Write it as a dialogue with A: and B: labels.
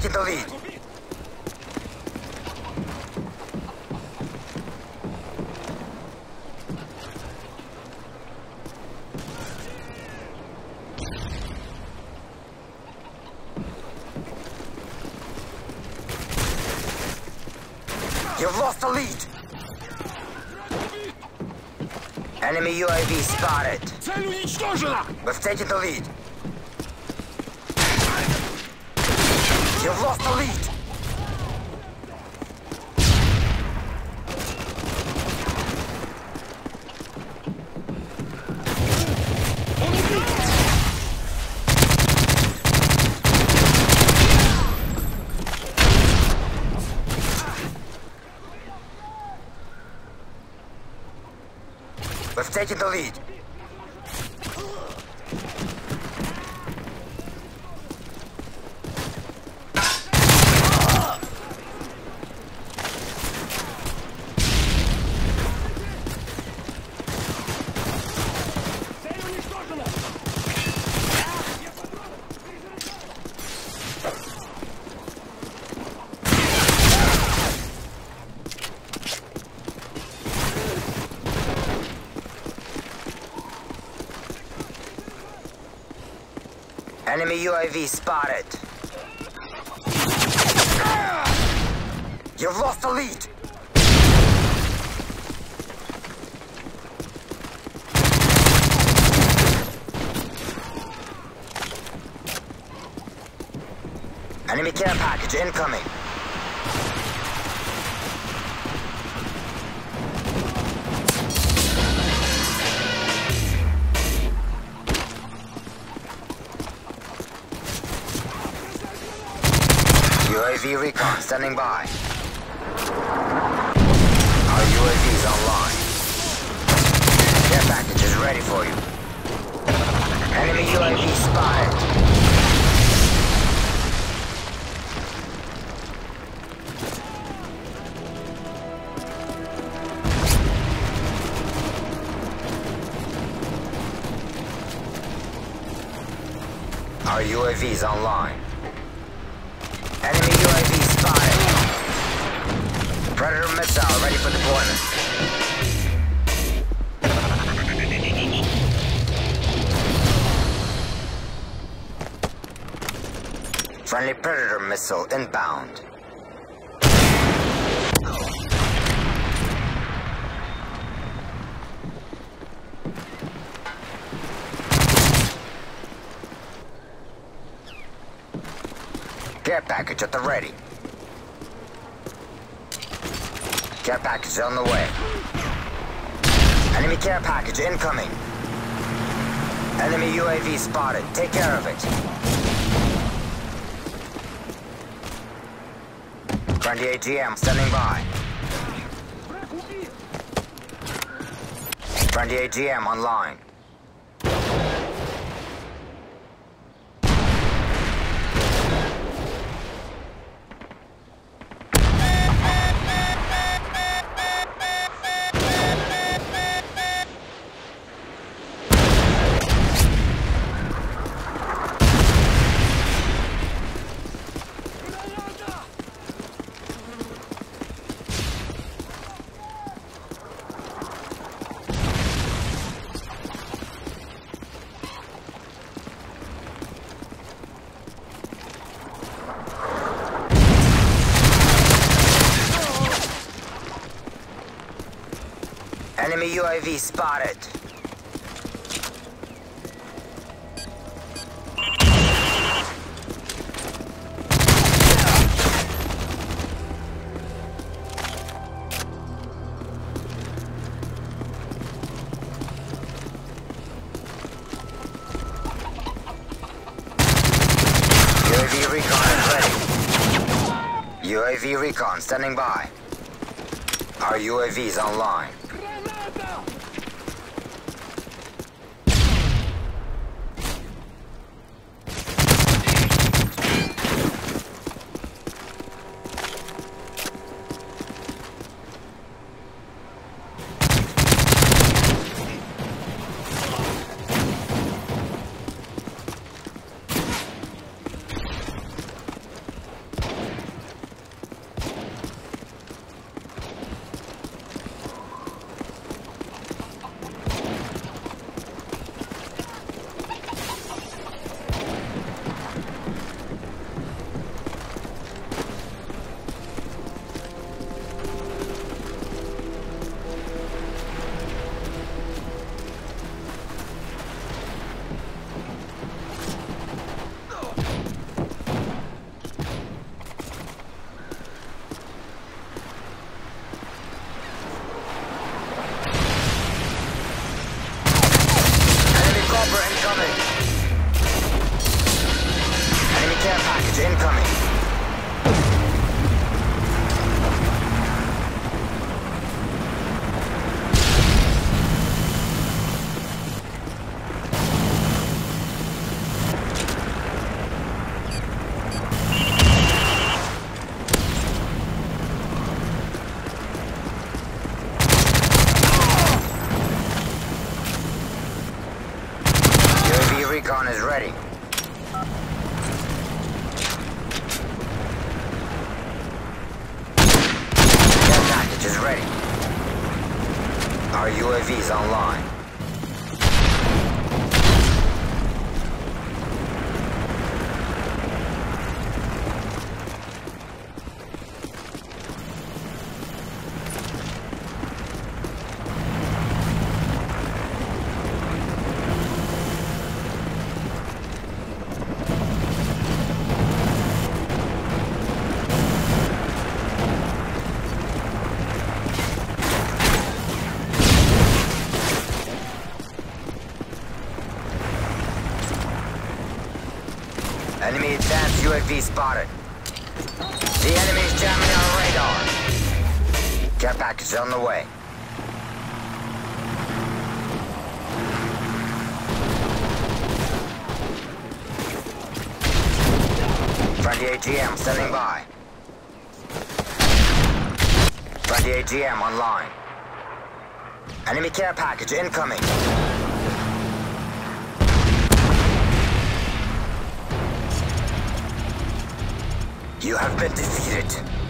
A: taking the lead. You've lost the lead. Enemy UAV spotted. We've taken the lead. You've lost the lead. We've taken the lead. Enemy UAV spotted. You've lost the lead. Enemy care package incoming. UAV recon standing by. Our UAV's online. Care package is ready for you. Enemy UAV spotted. Our UAV's online. Enemy UAV. Predator missile ready for deployment. Friendly Predator missile inbound. Care package at the ready. Care package on the way. Enemy care package incoming. Enemy UAV spotted. Take care of it. Friendly AGM standing by. Friendly AGM online. Enemy UAV spotted. UAV recon is ready. UAV recon standing by. Our UAV's online. Is ready. Our UAV's online. UAV spotted. The enemy's jamming our radar. Care package is on the way. Friendly AGM standing by. Friendly AGM online. Enemy care package incoming. You have been defeated.